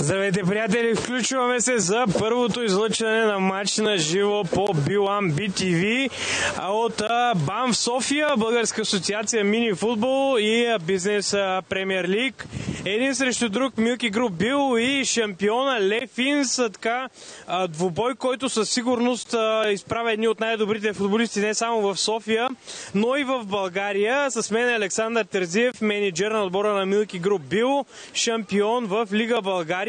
Здравейте, приятели! Включваме се за първото излъчване на матч на живо по Билан BTV от БАМ в София, Българска асоциация мини футбол и Бизнес Премьер Лиг. Един срещу друг Милки Груп Бил и шампиона Лефинс. Така, двубой, който със сигурност изправя едни от най-добрите футболисти не само в София, но и в България. С мен е Александър Терзиев, менеджер на отбора на Милки Груп Бил, шампион в Лига България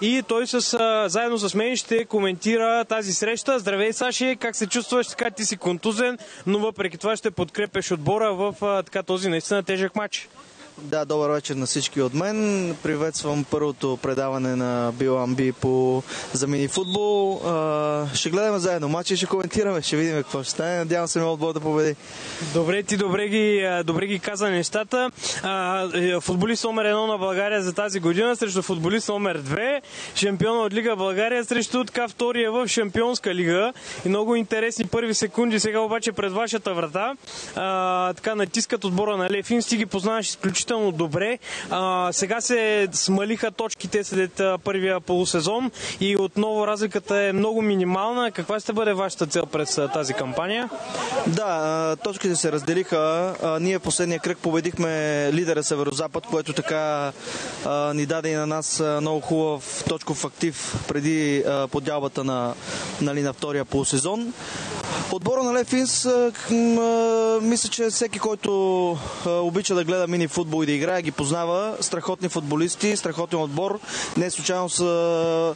и той с, заедно с мен ще коментира тази среща. Здравей, Саши, как се чувстваш? Така ти си контузен, но въпреки това ще подкрепеш отбора в така, този наистина тежък матч. Да, добър вечер на всички от мен. Приветствам първото предаване на Биламби по за мини футбол. ще гледаме заедно матча и ще коментираме, ще видим какво ще стане. Надявам се моят отбор да победи. Добре, ти добре ги, добре ги каза нещата. Е, футболист номер едно на България за тази година срещу футболист номер две. Шампиона от Лига България срещу така втория в Шампионска лига. И много интересни първи секунди. Сега обаче пред вашата врата. Така натискат отбора на Лефин. Ти ги познаваш изключително изключително добре. А, сега се смалиха точките след първия полусезон и отново разликата е много минимална. Каква ще бъде вашата цел през тази кампания? Да, точките се разделиха. Ние в последния кръг победихме лидера Северозапад, което така ни даде и на нас много хубав точков актив преди подялбата на, нали, на втория полусезон. Отбора на Лефинс, мисля, че всеки, който обича да гледа мини футбол и да играе, ги познава. Страхотни футболисти, страхотен отбор. Не случайно са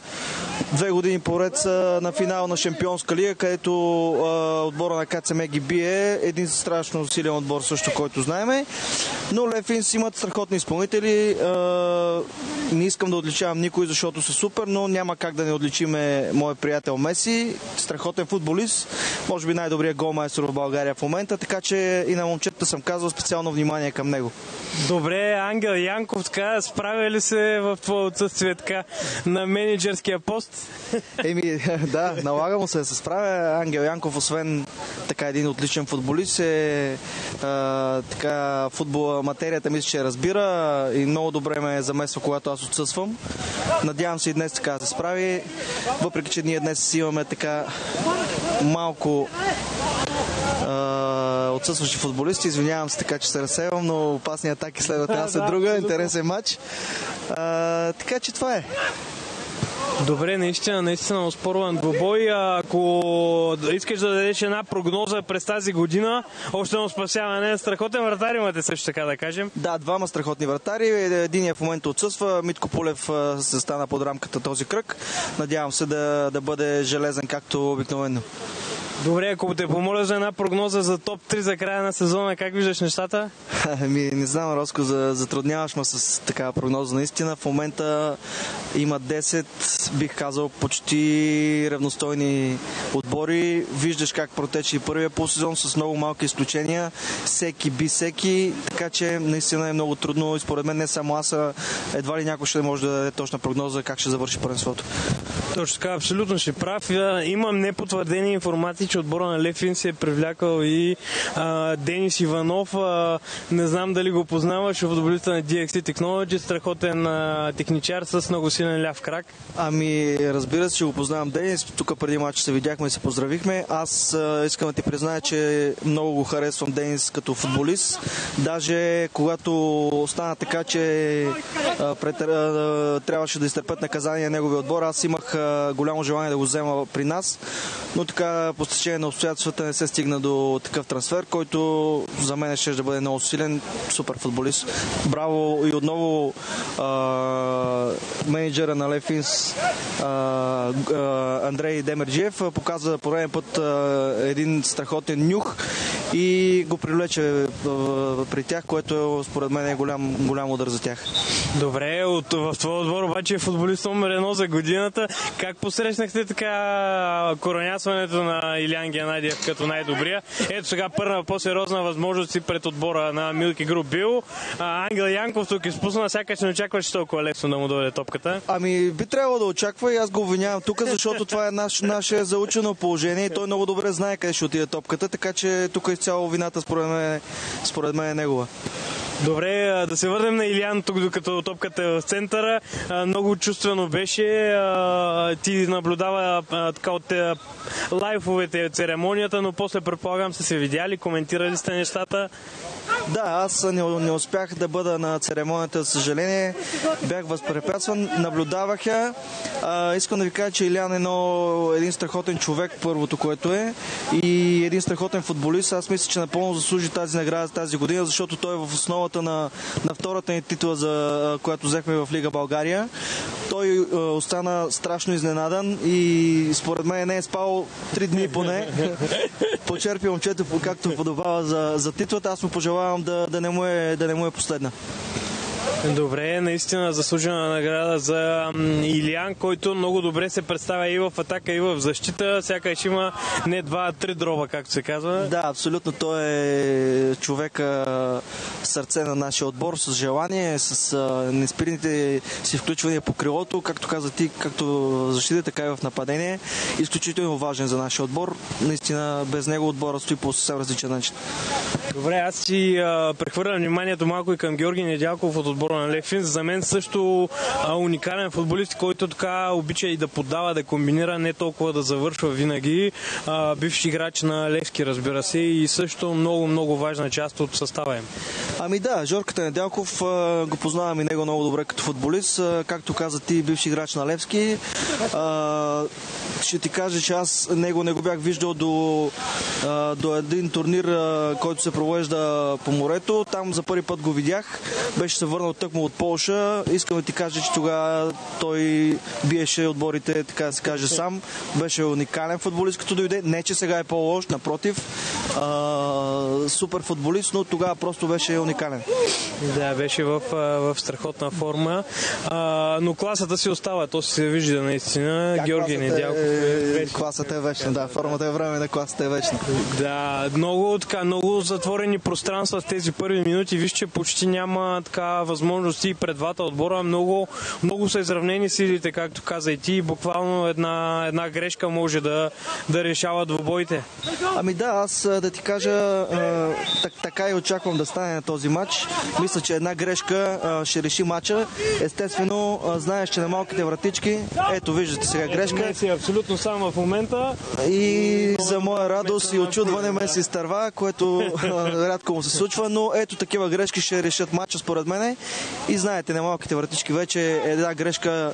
две години поред са на финал на Шампионска лига, където отбора на КЦМ ги бие. Един страшно силен отбор също, който знаеме. Но Лефинс имат страхотни изпълнители. Не искам да отличавам никой, защото са супер, но няма как да не отличиме моят приятел Меси. Страхотен футболист може би най-добрият голмайстор в България в момента, така че и на момчета съм казал специално внимание към него. Добре, Ангел Янков, така, справя ли се в твое отсъствие така на менеджерския пост? Еми, да, налага му се да се справя. Ангел Янков, освен така един отличен футболист, е а, така футбола, материята мисля, че разбира и много добре ме замесва, когато аз отсъствам. Надявам се и днес така да се справи, въпреки че ние днес имаме така малко отсъстващи футболисти. Извинявам се така, че се разсевам, но опасни атаки следват една след друга. Интересен матч. А, така че това е. Добре, наистина, наистина оспорван двубой. Ако искаш да дадеш една прогноза през тази година, още едно спасяване, страхотен вратар имате също така да кажем. Да, двама страхотни вратари. Единият в момента отсъства. Митко Полев се стана под рамката този кръг. Надявам се да, да бъде железен както обикновено. Добре, ако те помоля за една прогноза за топ 3 за края на сезона, как виждаш нещата? Ами, не знам, Роско, за, затрудняваш ме с такава прогноза. Наистина, в момента има 10, бих казал, почти равностойни отбори. Виждаш как протече и първия полусезон с много малки изключения. Всеки би всеки, така че наистина е много трудно и според мен не само аз, а едва ли някой ще може да даде точна прогноза как ще завърши първенството. Точно така, абсолютно ще прав. Имам непотвърдени информации, че отбора на Лефин се е привлякал и а, Денис Иванов. А, не знам дали го познаваш, футболиста на DXT Technology, страхотен а, техничар с много силен ляв крак. Ами, разбира се, че го познавам Денис. Тук преди матч се видяхме и се поздравихме. Аз а, искам да ти призная, че много го харесвам Денис като футболист. Даже когато стана така, че а, пред, а, трябваше да изтърпят наказание неговия отбор, аз имах голямо желание да го взема при нас, но така по стечение на обстоятелствата не се стигна до такъв трансфер, който за мен ще да бъде много силен, супер футболист. Браво и отново а, менеджера на Лефинс а, а, Андрей Демерджиев показа пореден път а, един страхотен нюх и го привлече при тях, което според мен е голям, голям удар за тях. Добре, от, в твоя отбор обаче е футболист номер едно за годината. Как посрещнахте така коронясването на Илян Геннадиев като най-добрия? Ето сега първа по-сериозна възможност си пред отбора на Милки Груп Бил. А, Ангел Янков тук изпусна, сякаш не очакваше толкова лесно да му дойде топката. Ами би трябвало да очаква и аз го обвинявам тук, защото това е наш, наше заучено положение и той много добре знае къде ще отиде топката, така че тук изцяло вината според мен, според мен е негова. Добре, да се върнем на Илиан тук, докато топката е в центъра. Много чувствено беше. Ти наблюдава така от лайфовете церемонията, но после предполагам сте се видяли, коментирали сте нещата. Да, аз не, не успях да бъда на церемонията, за съжаление. Бях възпрепятстван, наблюдавах я. А, искам да ви кажа, че Илян е едно, един страхотен човек, първото, което е, и един страхотен футболист. Аз мисля, че напълно заслужи тази награда тази година, защото той е в основата на, на втората ни титла, за, която взехме в Лига България. Той е, остана страшно изненадан и според мен не е спал три дни поне. Почерпи момчето, както подобава за, за титлата. Аз му пожелавам да, да, не му е, да не му е последна. Добре, наистина заслужена награда за Илиан, който много добре се представя и в атака, и в защита. Сякаш има не два, а три дроба, както се казва. Да, абсолютно. Той е човека сърце на нашия отбор с желание, с неспирните си включвания по крилото, както каза ти, както в защита, така и в нападение. Изключително важен за нашия отбор. Наистина, без него отбора стои по съвсем различен начин. Добре, аз си прехвърлям вниманието малко и към Георги Недялков от отбора на Левфин. За мен също а, уникален футболист, който така обича и да подава, да комбинира, не толкова да завършва винаги. А, бивш играч на Левски, разбира се, и също много, много важна част от състава им. Ами да, Жорката Неделков а, го познавам и него много добре като футболист. А, както каза ти, бивш играч на Левски. А, ще ти кажа, че аз него не го бях виждал до, до един турнир, който се провежда по морето. Там за първи път го видях. Беше се върнал тъкмо от Полша. Искам да ти кажа, че тогава той биеше отборите, така да се каже, сам. Беше уникален футболист, като дойде. Не, че сега е по-лош, напротив. А, супер футболист, но тогава просто беше уникален. Да, беше в, в страхотна форма. А, но класата си остава, то се вижда наистина. Как Георги Недялков. Е, класата е вечна, да. Формата е време на класата е вечна. Да, много, така, много затворени пространства с тези първи минути. Виж, че почти няма така възможности и пред двата отбора. Много, много са изравнени силите, както каза и ти. Буквално една, една грешка може да, да решава двобоите. Ами да, аз да ти кажа, так, така и очаквам да стане на този матч. Мисля, че една грешка ще реши матча. Естествено, знаеш, че на малките вратички, ето виждате сега грешка. Си абсолютно сам в момента. И за моя радост и очудване ме се изтърва, което рядко му се случва, но ето такива грешки ще решат матча според мен. И знаете, на малките вратички вече една грешка,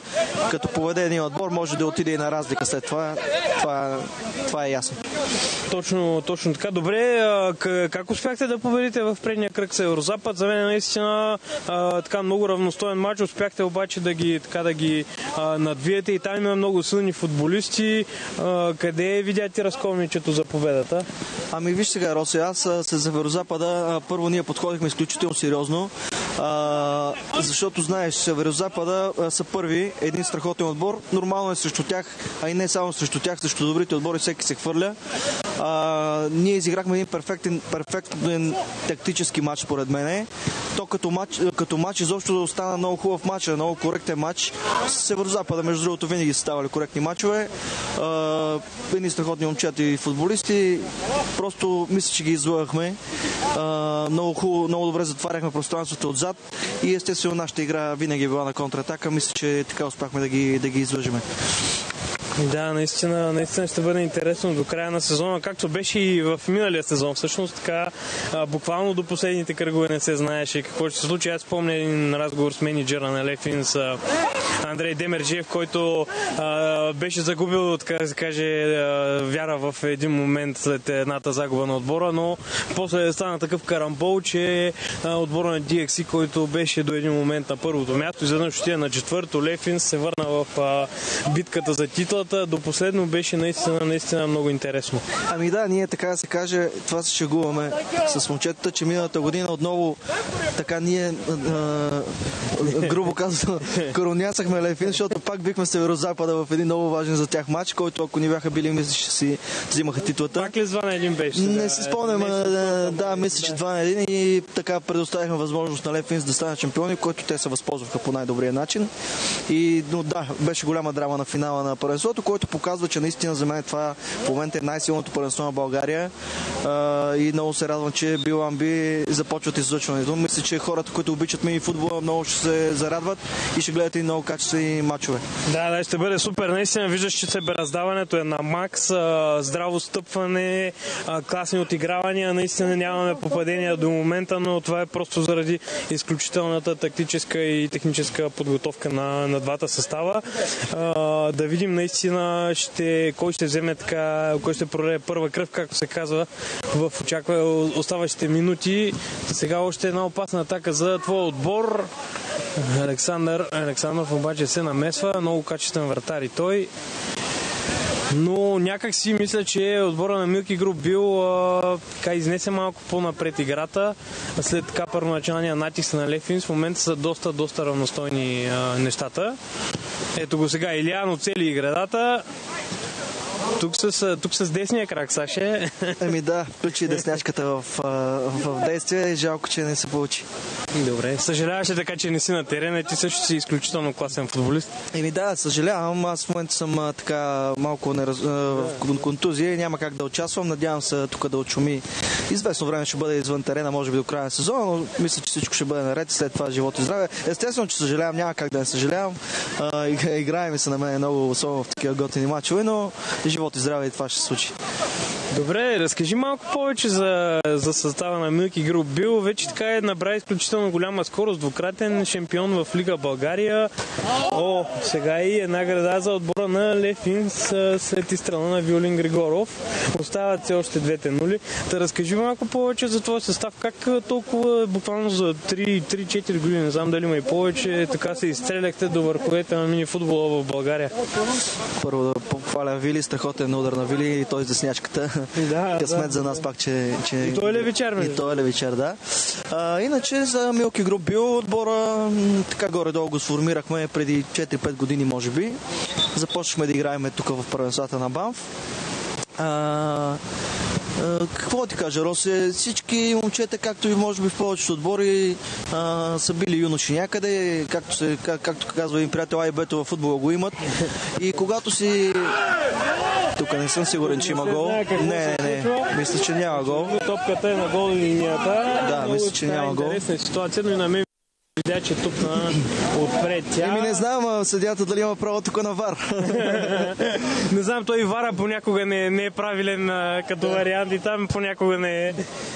като поведе един отбор, може да отиде и на разлика след това. Това, това е ясно. Точно, точно така. Добре, как успяхте да победите в предния кръг с Еврозапад? За мен е наистина така много равностоен матч. Успяхте обаче да ги, така, да ги а, надвиете и там има много силни футболисти. А, къде видяте разковничето за победата? Ами виж сега, Роси, аз с Северозапада първо ние подходихме изключително сериозно, а, защото знаеш, Северозапада са първи, един страхотен отбор. Нормално е срещу тях, а и не само срещу тях, срещу добрите отбори всеки се хвърля. А, ние изиграхме един перфектен, перфектен тактически матч, според мен. То като матч, като матч изобщо остана много хубав матч, много коректен матч. С Северозапада, между другото, винаги са ставали коректни матчове. Едни страхотни момчета и футболисти. Просто мисля, че ги излъгахме. много хубаво, много добре затваряхме пространството отзад и естествено нашата игра винаги е била на контратака. Мисля, че така успяхме да ги, да ги излъжеме. Да, наистина, наистина ще бъде интересно до края на сезона, както беше и в миналия сезон. Всъщност така, буквално до последните кръгове не се знаеше какво ще се случи. Аз спомня един разговор с менеджера на Лефин с Андрей Демерджиев, който а, беше загубил, така се каже, а, вяра в един момент след едната загуба на отбора, но после стана такъв карамбол, че а, отбора на DXC, който беше до един момент на първото място, изведнъж отиде на четвърто, Лефин се върна в битката за титлата. До последно беше наистина, наистина много интересно. Ами да, ние така да се каже, това се шегуваме с момчетата, че миналата година отново така ние а, грубо казвам, коронясахме Лефин, защото пак бихме Северо-Запада в един много важен за тях матч, който ако ни бяха били, мисля, че си взимаха титлата. Пак ли с 2 на 1 беше? Не си спомням, да, мисля, че 2 на 1 и така предоставихме възможност на Лефинс да стане чемпиони, който те се възползваха по най-добрия начин. И, но да, беше голяма драма на финала на първенството, който показва, че наистина за мен това в момента е най-силното първенство на България. А, и много се радвам, че Биламби започват излъчването. Мисля, че хората, които обичат мини футбола, много ще се зарадват и ще гледат и много качествени матчове. Да, да, ще бъде супер. Наистина виждаш, че се раздаването е на макс, здраво стъпване, класни отигравания. Наистина нямаме попадения до момента, но това е просто заради изключителната тактическа и техническа подготовка на, на двата състава. да видим наистина ще, кой ще вземе така, кой ще пролее първа кръв, както се казва, в очаква оставащите минути. Сега още една опасна атака за твой отбор. Александър Александров обаче се намесва. Много качествен вратар и той. Но някак си мисля, че отбора на Милки Груп бил а, така изнесе малко по-напред играта. След така първоначалния натиск на Лефин, в момента са доста, доста равностойни а, нещата. Ето го сега Илиан оцели иградата. Тук с, тук с десния крак, Саше. Еми да, включи деснячката в, в действие. Жалко, че не се получи. Добре. Съжаляваш ли така, че не си на терена и ти също си изключително класен футболист? Еми да, съжалявам. Аз в момента съм така малко нераз... в контузия и няма как да участвам. Надявам се тук да очуми. Известно време ще бъде извън терена, може би до края на сезона, но мисля, че всичко ще бъде наред. След това живот и здраве. Естествено, че съжалявам, няма как да не съжалявам. Играе ми се на мен много, особено в такива готини мачове, но живот и здраве и това ще се случи. Добре, разкажи малко повече за, за състава на Милки Груп Бил. Вече така е набра изключително голяма скорост, двукратен шампион в Лига България. О, сега и една града за отбора на Лефинс след изстрела на Виолин Григоров. Остават се още двете нули. Да разкажи малко повече за твой състав. Как толкова, буквално за 3-4 години, не знам дали има и повече, така се изстреляхте до върховете на мини футбола в България? Първо да похваля Вили, страхотен удар на Вили и той за снячката. Да, Късмет да, за нас пак, че, че... И той е левичар, И той е левичар, да. А, иначе за Милки Груп бил отбора, така горе-долу го сформирахме преди 4-5 години, може би. Започнахме да играем тук в първенствата на Банф. А, какво ти кажа, Росе? Всички момчета, както и може би в повечето отбори, а, са били юноши някъде, както, се, как, както казва един приятел, Айбето във футбола го имат. И когато си тук не съм сигурен, че има гол. Не, не, не. Мисля, че няма гол. Топката е на гол линията. Да, мисля, че няма гол. Интересна ситуация, но и на мен видя, че тук на отпред тя... Еми не знам съдята дали има право тук на вар. не знам, той и вара понякога не, не е правилен а, като да. вариант и там понякога не,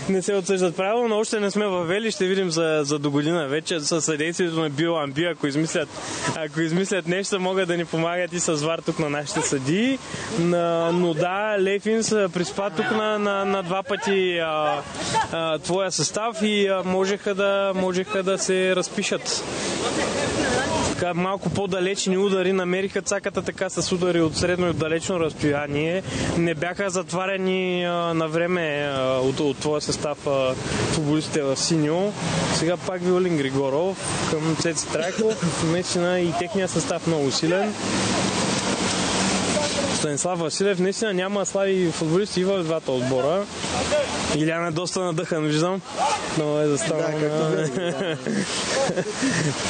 не се отсъждат правилно, но още не сме въвели, ще видим за, за до година вече с съдействието на Амби, ако измислят, ако измислят нещо, могат да ни помагат и с вар тук на нашите съдии. Но, но да, Лефинс приспа тук на, на, на два пъти а, а, твоя състав и а, можеха, да, можеха да се разпределят разпишат. Така, малко по-далечни удари намериха цаката така с удари от средно и от далечно разстояние. Не бяха затваряни на време от, от твоя състав футболистите в синьо. Сега пак Виолин Григоров към Цеци Трайков. Наистина и техния състав много силен. Станислав Василев наистина няма слави футболисти и в двата отбора. Илян е доста надъхан, виждам. Но е застанал да, на...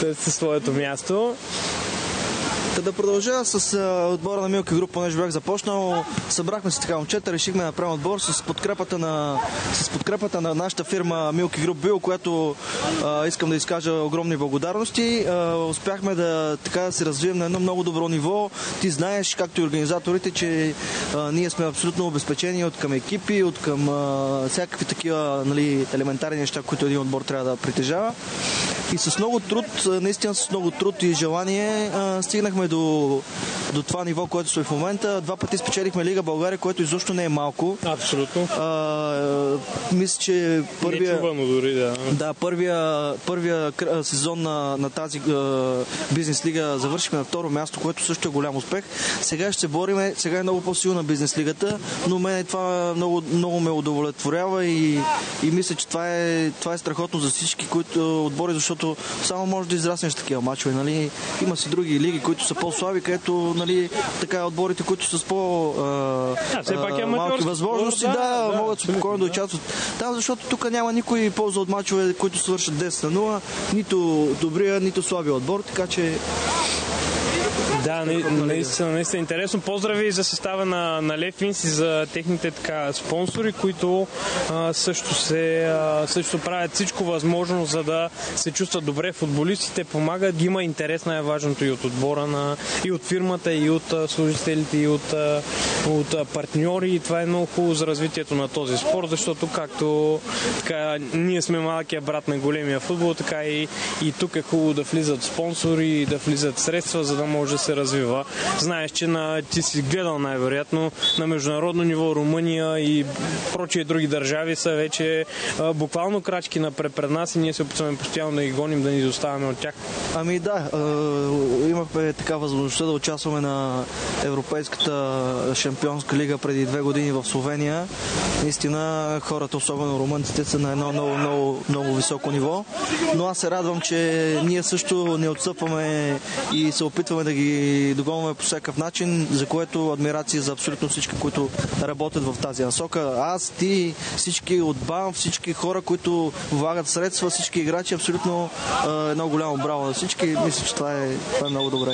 Търси своето място. Та да продължа с отбора на Милки Груп, понеже бях започнал. Събрахме се така момчета, решихме да направим отбор с подкрепата на, с подкрепата на нашата фирма Милки Груп Бил, която а, искам да изкажа огромни благодарности. А, успяхме да така да се развием на едно много добро ниво. Ти знаеш, както и организаторите, че а, ние сме абсолютно обезпечени от към екипи, от към а, всякакви такива нали, елементарни неща, които един отбор трябва да притежава. И с много труд, наистина с много труд и желание а, стигнахме стигнахме до, до това ниво, което сме в момента. Два пъти спечелихме Лига България, което изобщо не е малко. Абсолютно. А, мисля, че първия... Нечувано дори, да. Да, първия, първия сезон на, на тази а, бизнес лига завършихме на второ място, което също е голям успех. Сега ще се бориме, сега е много по-силна бизнес лигата, но мен това много, много ме удовлетворява и, и мисля, че това е, това е страхотно за всички които отбори, защото само може да израснеш такива мачове. Нали? Има си други лиги, които са са по-слаби, където нали, така отборите, които са с по а, все пак е малки възможности, да, да, да, могат спокойно да участват. Там, защото тук няма никой полза от мачове, които свършат 10 на 0, нито добрия, нито слабия отбор, така че да, наистина, наистина интересно. Поздрави за състава на, на Лефинс и за техните така спонсори, които а, също, се, а, също правят всичко възможно, за да се чувстват добре футболистите, помагат, ги има интерес най-важното и от отбора на, и от фирмата, и от служителите, и от, от партньори. И това е много хубаво за развитието на този спорт, защото както така, ние сме малкия брат на големия футбол, така и, и тук е хубаво да влизат спонсори, да влизат средства, за да може да се развива. Знаеш, че на, ти си гледал най-вероятно на международно ниво Румъния и прочие други държави са вече а, буквално крачки напред пред нас и ние се опитваме постоянно да ги гоним, да ни изоставяме от тях. Ами да, е, имахме така възможността да участваме на Европейската шампионска лига преди две години в Словения. Наистина хората, особено румънците, са на едно много, много, много високо ниво. Но аз се радвам, че ние също не отстъпваме и се опитваме да ги догонваме по всякакъв начин, за което адмирации за абсолютно всички, които работят в тази насока. Аз, ти, всички от БАМ, всички хора, които влагат средства, всички играчи, абсолютно едно голямо браво на всички. Мисля, че това е, това е много добре.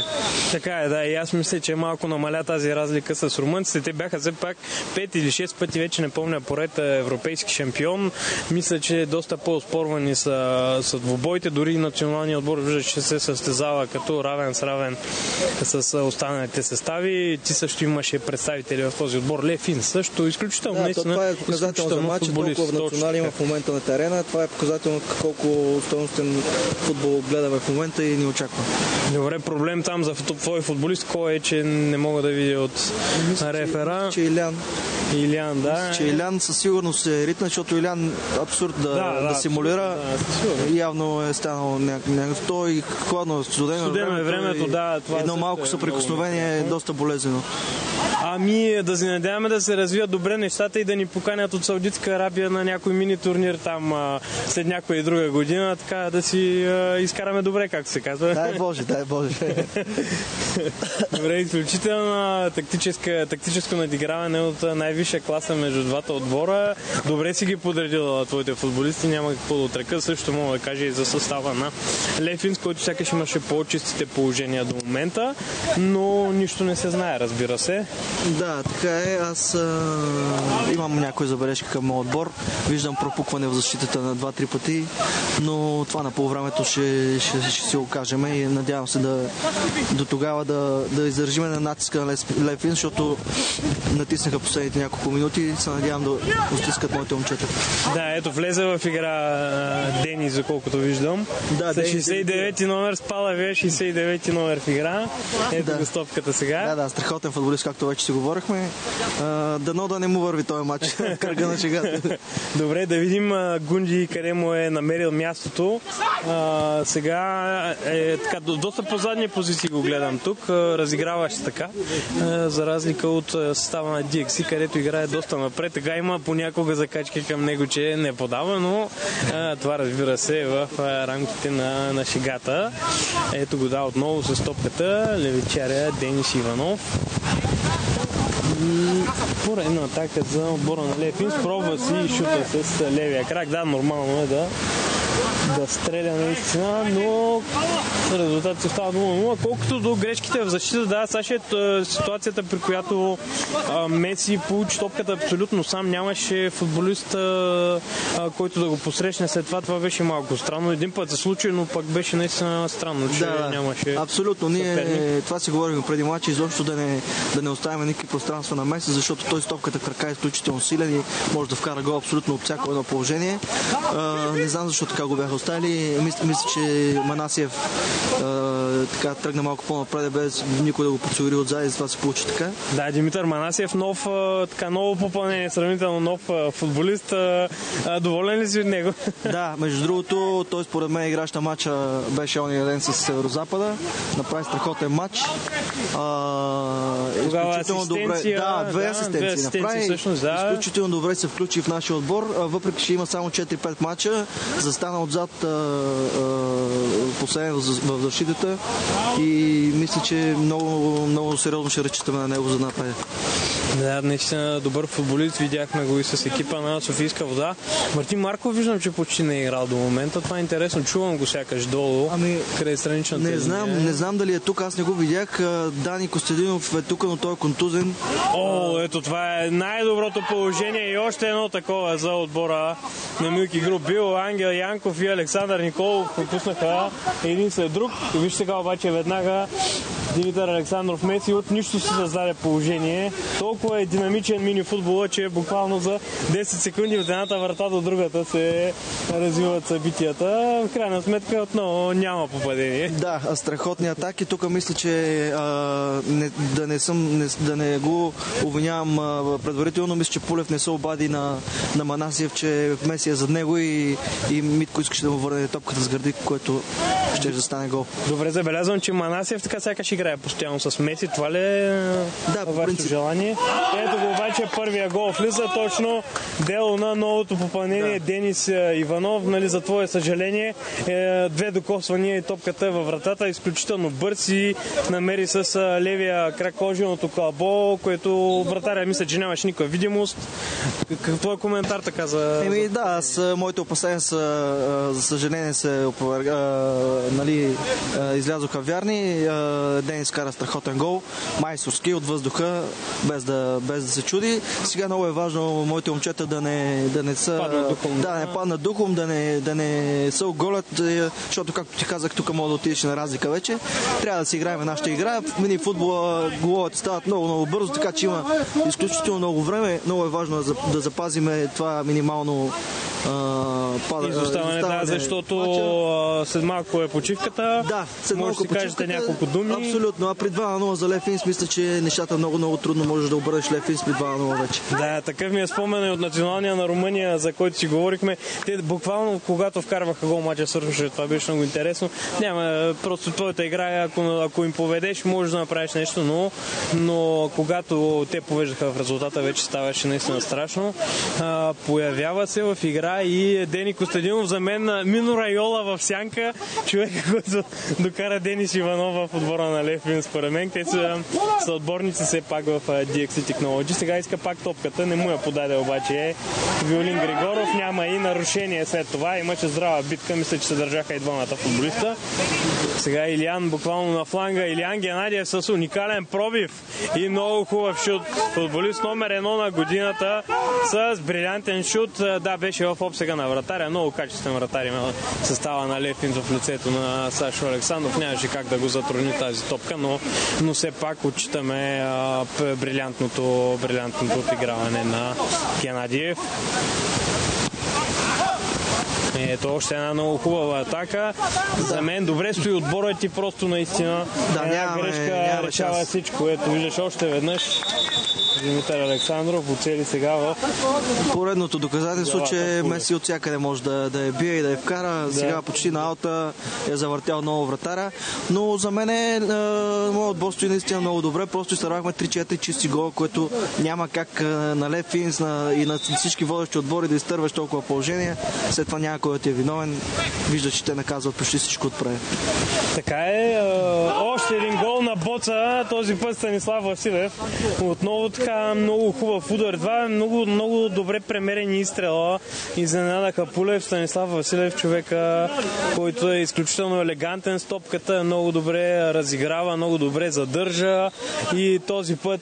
Така е, да. И аз мисля, че малко намаля тази разлика с румънците. Те бяха все пак 5 или 6 пъти, вече не помня поред, европейски шампион. Мисля, че доста по-спорвани са, са двубоите. Дори националният отбор вижда, че се състезава като равен с равен с останалите състави. Ти също имаше представители в този отбор. Лефин също изключително. Да, наистина, това е показател за матч, толкова в национали има в момента на терена. Това е показател колко стойностен футбол гледаме в момента и ни очаква. Добре, проблем там за твой футболист, кой е, че не мога да видя от мисля, рефера. Че, че Илян. Илян, да. Мисля, че Илян със сигурност е ритна, защото Илян абсурд да, да, да, да симулира. Да, явно е станал някакъв. Той хладно, студено, студено е времето, да. Това едно малко съприкосновение е доста болезнено. Ами да се надяваме да се развият добре нещата и да ни поканят от Саудитска Арабия на някой мини турнир там а, след някоя и друга година, така да си а, изкараме добре, както се казва. Дай Боже, дай Боже. добре, изключително тактическо надиграване от най-висша класа между двата отбора. Добре си ги подредила твоите футболисти, няма какво да отрека. Също мога да кажа и за състава на Лефинс, който сякаш имаше по-чистите положения до момента, но нищо не се знае, разбира се. Да, така е. Аз а, имам някои забележки към моят отбор. Виждам пропукване в защитата на 2-3 пъти, но това на полувремето ще, ще, ще си го кажем и надявам се да до тогава да, да издържиме на натиска на Лефин, защото натиснаха последните няколко минути и се надявам да отстискат моите момчета. Да, ето влезе в игра Дени, за колкото виждам. Да, 69 номер, спала вие 69 номер в игра. Ето да. стопката сега. Да, да, страхотен футболист, както вече си говорихме. Дано да не му върви този матч, кръга на шегата. Добре, да видим Гунди къде му е намерил мястото. А, сега е така, доста по задни позиции го гледам тук, разиграваш така, а, за разлика от състава на DXC, където играе доста напред. Така има понякога закачки към него, че не подава, но а, това разбира се е в рамките на, на шегата. Ето го да отново с топката, левичаря Денис Иванов. И поредна атака за отбора на Лефин. Пробва си и шута с левия крак. Да, нормално е да да стреля наистина, но резултатът остава 0-0. Колкото до грешките в защита, да, Саше е ситуацията, при която а, Меси получи топката абсолютно сам. Нямаше футболист, а, който да го посрещне след това. Това беше малко странно. Един път се случи, но пък беше наистина странно, че да, нямаше. Абсолютно. Ние това си говорихме преди матча, изобщо да не, да не оставим никакви пространства на Меси, защото той с топката крака е изключително силен и може да вкара гол абсолютно от всяко едно положение. А, не знам защо така го бяха оставили. Мисля, мисля че Манасиев а, така тръгна малко по-напред, без никой да го подсигури отзад и затова се получи така. Да, Димитър Манасиев, нов, така, ново попълнение, сравнително нов футболист. Доволен ли си от него? Да, между другото, той според мен играч на матча беше ония ден с Северозапада. Направи страхотен матч. А, изключително добре. Да, две да, асистенции. Две асистенции направи. Всъщност, да. Изключително добре се включи в нашия отбор, въпреки че има само 4-5 матча. Застана отзад последен в защитата и мисля, че много, много сериозно ще разчитаме на него за напред. Да, наистина добър футболист. Видяхме го и с екипа на Софийска вода. Мартин Марков виждам, че почти не е играл до момента. Това е интересно. Чувам го сякаш долу. Ами, къде е страничната не знам, не знам дали е тук. Аз не го видях. Дани Костадинов е тук, но той е контузен. О, ето това е най-доброто положение и още едно такова за отбора на Милки Груп. Бил Ангел Янков и Александър Николов пропуснаха един след друг. Виж сега обаче веднага Димитър Александров Меси от нищо си създаде положение. Толкова е динамичен мини футбола, че буквално за 10 секунди от едната врата до другата се развиват събитията. В крайна сметка отново няма попадение. Да, страхотни атаки. Тук мисля, че а, не, да, не съм, не, да не го обвинявам предварително. Мисля, че Пулев не се обади на, на Манасиев, че Меси е зад него и, и Митко искаше да му върне топката с гърди, което ще да стане гол. Добре забелязвам, че Манасиев така сякаш играе постоянно с Меси. Това ли е да, вашето принцип... желание? Ето го обаче първия гол влиза точно дело на новото попълнение да. Денис е, Иванов. Нали, за твое съжаление е, две докосвания и топката е във вратата. Изключително бърз и намери с е, левия крак коженото кълбо, което вратаря мисля, че нямаше никаква видимост. Какво е коментар така за... Еми да, аз, моите опасения са, за съжаление се нали, излязоха вярни. Денис кара страхотен гол, майсторски от въздуха, без да, без да се чуди. Сега много е важно моите момчета да не, да не са... духом, да, не паднат духом, да не, да не се оголят, защото, както ти казах, тук мога да отидеш на разлика вече. Трябва да си играем нашата игра. Мини футбола головете стават много, много бързо, така че има изключително много време. Много е важно да, запазиме това минимално пада, изоставане, да, защото мача. след малко е почивката. Да, след може малко да си кажете няколко думи. Абсолютно, а при 2 на 0 за Лефинс мисля, че нещата много, много трудно можеш да обърнеш Лефинс при 2 на 0 вече. Да, такъв ми е спомен от националния на Румъния, за който си говорихме. Те буквално, когато вкарваха гол мача, свършваше. Това беше много интересно. Няма, просто твоята игра, ако, ако им поведеш, можеш да направиш нещо, но, но когато те повеждаха в резултата, вече ставаше наистина страшно. А, появява се в игра и Дени Костадинов за мен Мино Райола в сянка, човека, който докара Денис Иванов в отбора на Левин, според мен. Те са, са отборници все пак в DXC Technology. Сега иска пак топката, не му я подаде обаче е Виолин Григоров. Няма и нарушение след това. Имаше здрава битка, мисля, че се държаха и двамата футболиста. Сега Илиан буквално на фланга. Илиан Геннадиев с уникален пробив и много хубав шут. Футболист номер едно на годината с брилянтен шут. Да, беше в обсега на вратаря. Много качествен вратар има състава на Лефин в лицето на Сашо Александров. Нямаше как да го затрудни тази топка, но, но все пак отчитаме а, брилянтното, брилянтното отиграване на Геннадиев. Ето още една много хубава атака. За мен добре стои отборът ти просто наистина. Да, една грешка решава всичко. Ето виждаш още веднъж. Димитър Александров оцели сега в... Поредното доказателство, че Меси от всякъде може да, да я бие и да я вкара. Да. Сега почти на аута е завъртял много вратара. Но за мен е, моят отбор стои наистина много добре. Просто изтървахме 3-4 чисти гола, което няма как на Лев Финс на, и на всички водещи отбори да изтърваш толкова положение. След това няма кой да ти е виновен. Вижда, че те наказват почти всичко отпред. Така е. Още един гол на Боца. Този път Станислав Василев. Отново така много хубав удар. Това е много, много добре премерени изстрела. Изненадаха Пулев, Станислав Василев, човека, който е изключително елегантен с топката, много добре разиграва, много добре задържа и този път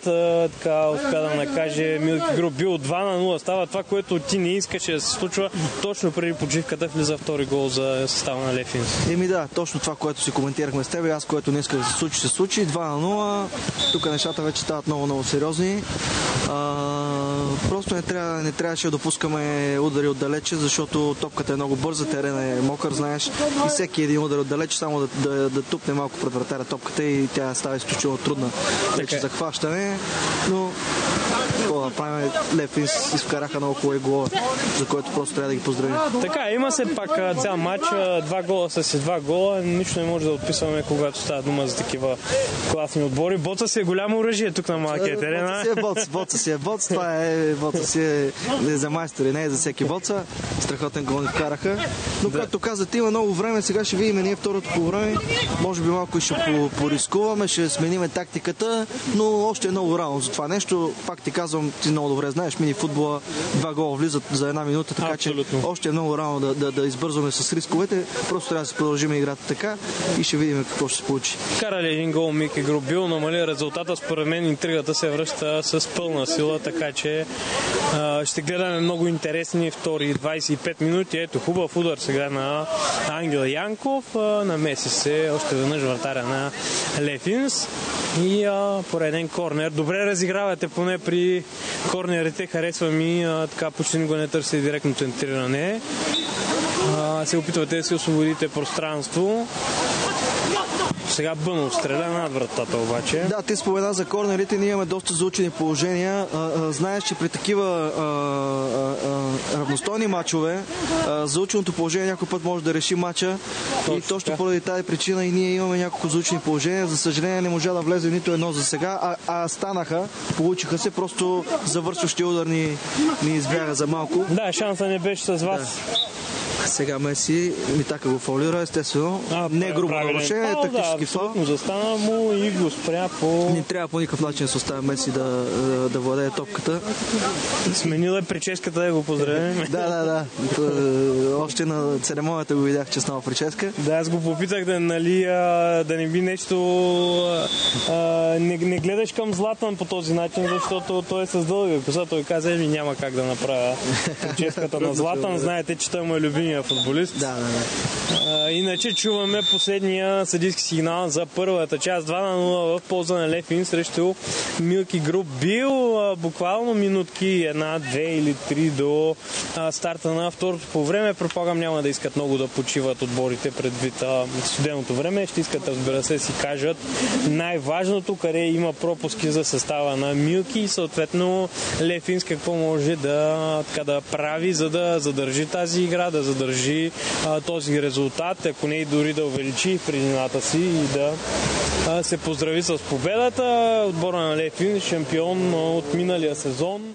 така успя да накаже Милки Груп. Бил 2 на 0. Става това, което ти не искаше да се случва. Точно преди почивката влиза втори гол за състава на Лефинс. Еми да, точно това, което си коментирахме с теб. Аз, което не исках да се случи, се случи. 2 на 0. Тук нещата вече стават много, много сериозни. А, просто не, трябва, не трябваше да допускаме удари отдалече, защото топката е много бърза, терена е мокър, знаеш. И всеки един удар отдалече, само да, да, да тупне малко пред вратаря топката и тя става изключително трудна вече е. за хващане. Но какво да правим? Лефинс изкараха много хубави гола, за което просто трябва да ги поздравим. Така, има се пак цял матч, два гола с два гола. Нищо не може да отписваме, когато става дума за такива класни отбори Бори Боца си е голямо оръжие тук на малкия терен. Боца си е боц, боца си е боц, това е, боца си е е за майстори, не е за всеки боца. Страхотен гол ни вкараха. Но да. както казвате, има много време, сега ще видим ние второто по време. Може би малко ще по- порискуваме, ще смениме тактиката, но още е много рано за това нещо. Пак ти казвам, ти много добре знаеш, мини футбола, два гола влизат за една минута, така Абсолютно. че още е много рано да, да, да избързваме с рисковете. Просто трябва да се продължим играта така и ще видим какво ще се получи. Карали един гол Мики Грубил, намали резултата. Според мен интригата се връща с пълна сила, така че ще гледаме много интересни втори 25 минути. Ето хубав удар сега на Ангел Янков. А, намеси се още веднъж вратаря на Лефинс. И а, пореден корнер. Добре разигравате поне при корнерите. Харесва ми. А, така почти го не търси директно центриране. А, се опитвате да си освободите пространство. Сега Бънов стреля над вратата обаче. Да, ти спомена за корнерите, ние имаме доста заучени положения. Знаеш, че при такива а, а, а, равностойни матчове, заученото положение някой път може да реши матча Точно и точно поради тази причина и ние имаме няколко заучени положения. За съжаление не можа да влезе нито едно за сега, а, а станаха, получиха се, просто завършващия удар ни, ни избяга за малко. Да, шанса не беше с вас. Сега Меси Митака го фаулира, естествено. А, не е грубо правилен нарушение, фал, тактически да, абсолютно застана му и го спря по... Не трябва по никакъв начин да се оставя Меси да, да, да владее топката. Сменила е прическата да го поздравим. Да, да, да. Още на церемонията го видях, че с нова прическа. Да, аз го попитах да, нали, а, да не би нещо... А, не, не гледаш към Златан по този начин, защото той е с дълга коса. Той каза, ми няма как да направя прическата на Златан. Знаете, че той му е любимия футболист. Да, да, да. А, иначе чуваме последния съдийски сигнал за първата част. 2 на 0 в полза на Лефин срещу Милки Груп Бил. А, буквално минутки, една, две или три до а, старта на второто по време. Предполагам няма да искат много да почиват отборите предвид а, студеното време. Ще искат, разбира се, си кажат най-важното, къде има пропуски за състава на Милки и съответно Лефинс какво може да, така, да прави, за да задържи тази игра, да задържи а, този резултат, ако не и дори да увеличи предината си и да а, се поздрави с победата. Отбора на Лефин, шампион от миналия сезон.